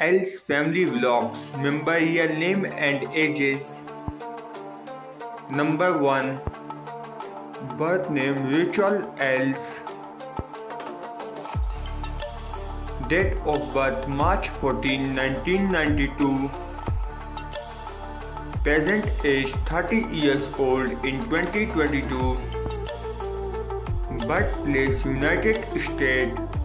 Earls Family Vlogs. Member real name and ages. Number 1 Birth name Rachel Earls. Date of birth March 14, 1992. Present age 30 years old in 2022. Birthplace United States.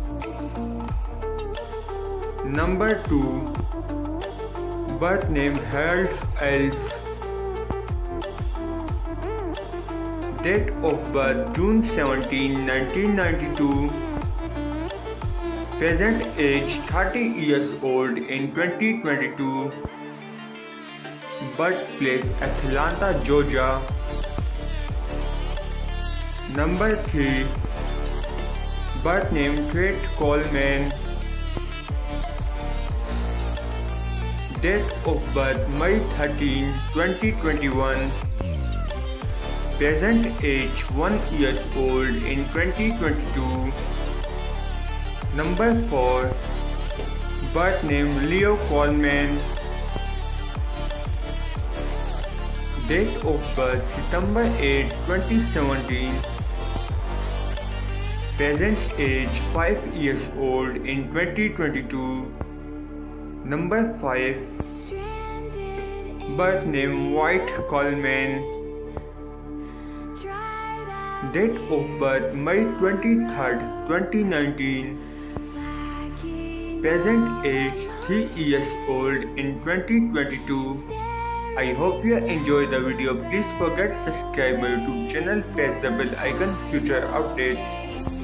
Number 2 Birth name Harold Earls. Date of birth June 17, 1992. Present age 30 years old in 2022. Birthplace Atlanta, Georgia. Number 3 Birth name Kate Coleman. Date of birth May 13, 2021. Present age 1 years old in 2022. Number 4 Birth name Leo Coleman. Date of birth September 8, 2017. Present age 5 years old in 2022. Number 5 Birth name Wyatt Coleman. Date of birth May 23rd, 2019. Present age 3 years old in 2022. I hope you enjoy the video. Please forget subscribe to channel press the bell icon future updates.